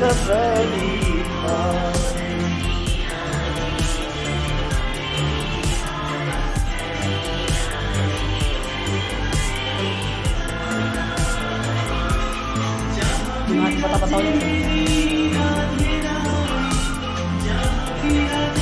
kesedihan Jangan patah-patah